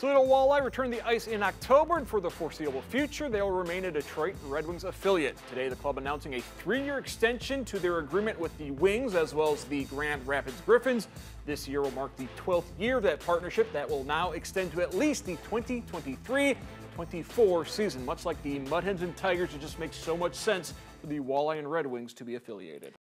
Toledo Walleye returned the ice in October, and for the foreseeable future, they will remain a Detroit Red Wings affiliate. Today, the club announcing a three-year extension to their agreement with the Wings as well as the Grand Rapids Griffins. This year will mark the 12th year of that partnership that will now extend to at least the 2023 24 season. Much like the Mudhens and Tigers, it just makes so much sense for the Walleye and Red Wings to be affiliated.